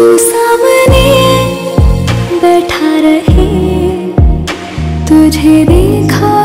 तू सामने बैठा रहे तुझे देखा